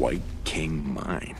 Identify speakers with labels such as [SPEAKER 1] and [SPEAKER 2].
[SPEAKER 1] White King mine.